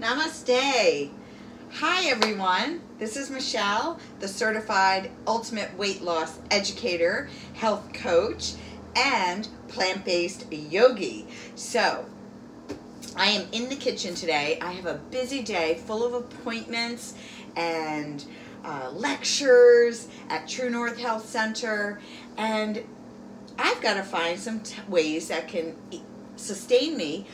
Namaste. Hi, everyone. This is Michele, the certified ultimate weight loss educator, health coach, and plant based yogi. So, I am in the kitchen today. I have a busy day full of appointments and uh, lectures at True North Health Center, and I've got to find some ways that can sustain me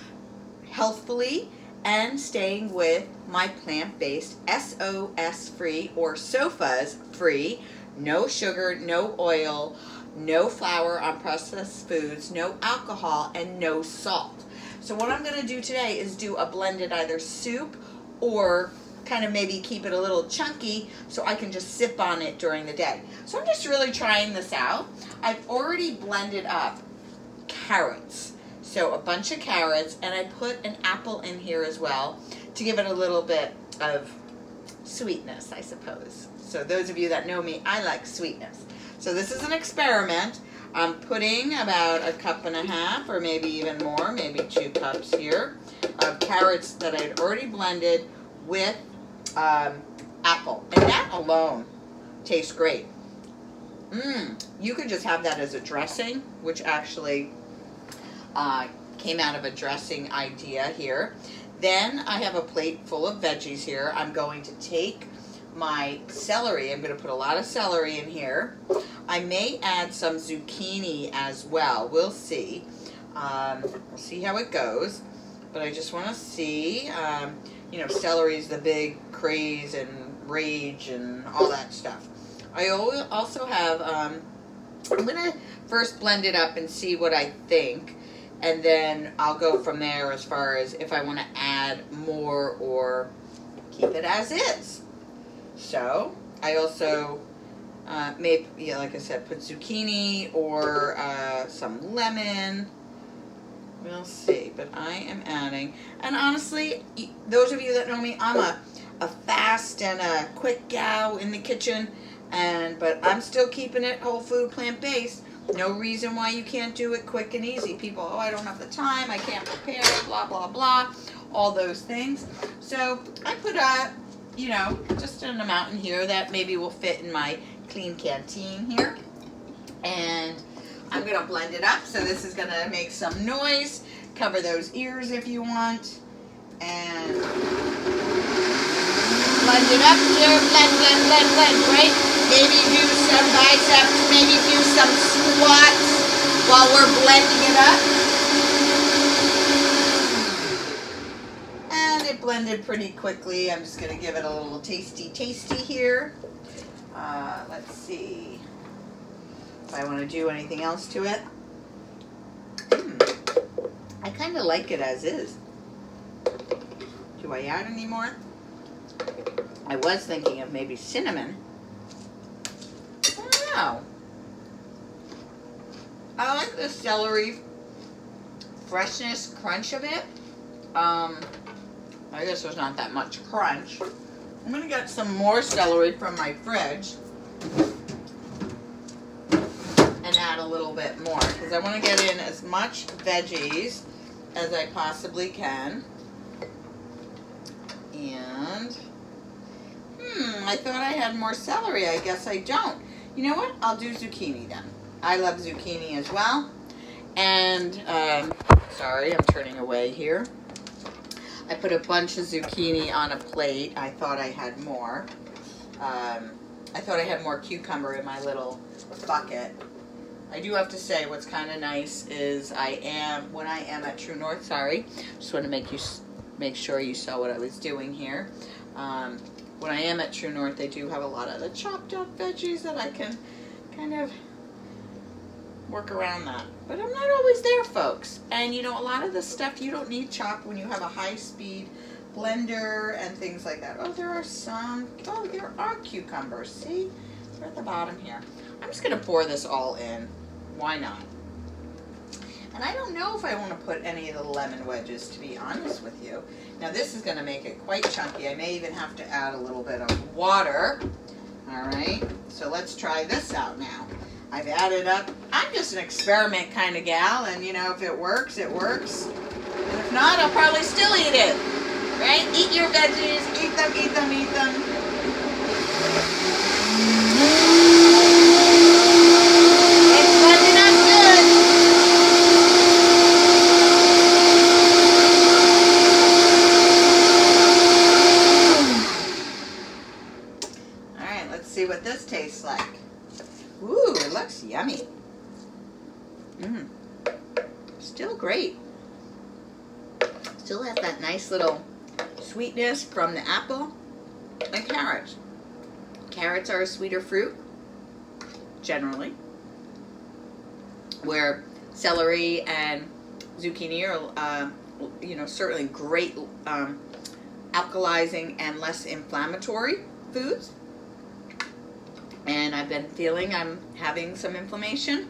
healthfully and staying with my plant-based SOS free or SOFAs free, no sugar, no oil, no flour on processed foods, no alcohol, and no salt. So what I'm going to do today is do a blended either soup or kind of maybe keep it a little chunky so I can just sip on it during the day. So I'm just really trying this out. I've already blended up carrots. So a bunch of carrots, and I put an apple in here as well to give it a little bit of sweetness, I suppose. So those of you that know me, I like sweetness. So this is an experiment. I'm putting about a cup and a half, or maybe even more, maybe two cups here, of carrots that I had already blended with um, apple. And that alone tastes great. Mmm, you could just have that as a dressing, which actually uh, came out of a dressing idea here. Then I have a plate full of veggies here. I'm going to take my celery. I'm going to put a lot of celery in here. I may add some zucchini as well. We'll see. Um, we'll see how it goes. But I just want to see, um, you know, celery is the big craze and rage and all that stuff. I also have, um, I'm going to first blend it up and see what I think and then I'll go from there as far as if I want to add more or keep it as is. So I also uh, may, yeah, like I said, put zucchini or uh, some lemon. We'll see, but I am adding, and honestly, those of you that know me, I'm a, a fast and a quick gal in the kitchen, and but I'm still keeping it whole food plant based. No reason why you can't do it quick and easy. People, oh, I don't have the time, I can't prepare, blah, blah, blah, all those things. So I put a, you know, just an amount in here that maybe will fit in my Klean Kanteen here. And I'm going to blend it up. So this is going to make some noise. Cover those ears if you want. And blend it up here. Blend, blend, blend, blend, right? Maybe do some do some squats while we're blending it up. And it blended pretty quickly. I'm just going to give it a little tasty tasty here. Uh, let's see if I want to do anything else to it. Hmm. I kind of like it as is. Do I add any more? I was thinking of maybe cinnamon. Wow. I like the celery freshness crunch of it. Um, I guess there's not that much crunch. I'm going to get some more celery from my fridge and add a little bit more because I want to get in as much veggies as I possibly can. And, hmm, I thought I had more celery. I guess I don't. You know what? I'll do zucchini then. I love zucchini as well. And, um, sorry, I'm turning away here. I put a bunch of zucchini on a plate. I thought I had more. Um, I thought I had more cucumber in my little bucket. I do have to say what's kind of nice is I am, when I am at True North, sorry, just want to make you make sure you saw what I was doing here. Um, when I am at True North, they do have a lot of the chopped up veggies that I can kind of work around that. But I'm not always there, folks. And you know, a lot of the stuff you don't need chopped when you have a high-speed blender and things like that. Oh, there are some, oh, there are cucumbers. See? They're at the bottom here. I'm just going to pour this all in. Why not? And I don't know if I want to put any of the lemon wedges, to be honest with you. Now this is going to make it quite chunky. I may even have to add a little bit of water. All right, so let's try this out now. I've added up, I'm just an experiment kind of gal, and you know, if it works, it works. And if not, I'll probably still eat it. Right? Eat your veggies. Eat them, eat them, eat them. It's blending good. All right, let's see what this tastes like. Ooh, it looks yummy. Mmm. Still great. Still has that nice little sweetness from the apple and carrots. Carrots are a sweeter fruit, generally, where celery and zucchini are, uh, you know, certainly great um, alkalizing and less inflammatory foods. And I've been feeling I'm having some inflammation.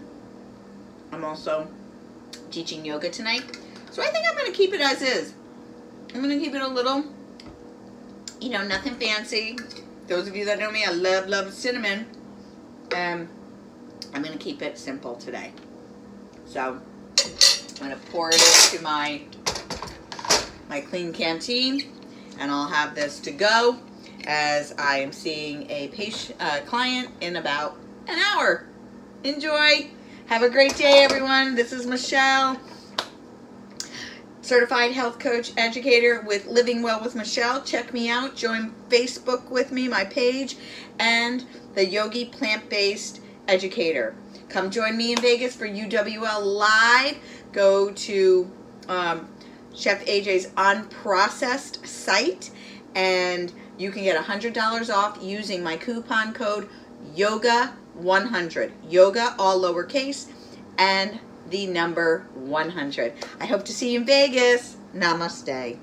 I'm also teaching yoga tonight. So I think I'm going to keep it as is. I'm going to keep it a little, you know, nothing fancy. Those of you that know me, I love, love cinnamon. Um, I'm going to keep it simple today. So I'm going to pour it into my, my Klean Kanteen. And I'll have this to go as I am seeing a patient, uh, client in about an hour. Enjoy. Have a great day, everyone. This is Michele, certified health coach educator with Living Well with Michele. Check me out. Join Facebook with me, my page, and the Yogi Plant Based Educator. Come join me in Vegas for UWL Live. Go to um, Chef AJ's unprocessed site and you can get $100 off using my coupon code YOGA100. Yoga, all lowercase, and the number 100. I hope to see you in Vegas. Namaste.